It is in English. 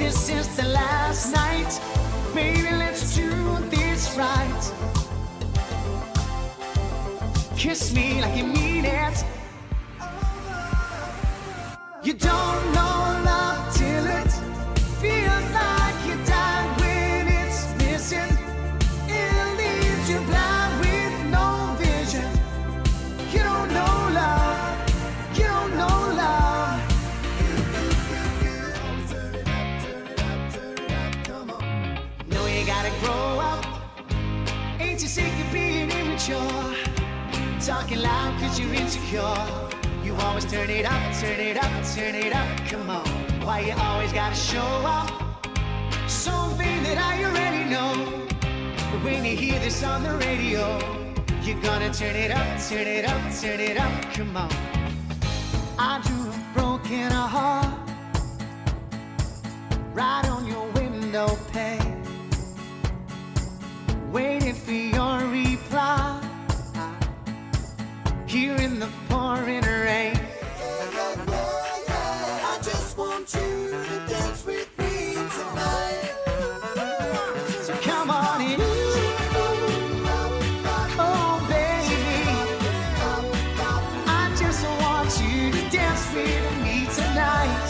this is the last night, baby, let's do this right. Kiss me like you mean it. You don't know Ain't you sick of being immature? Talking loud cause you're insecure. You always turn it up, turn it up, turn it up. Come on. Why you always gotta show up? Something that I already know. But when you hear this on the radio, you're gonna turn it up, turn it up, turn it up. Come on. I a broken heart free to me tonight.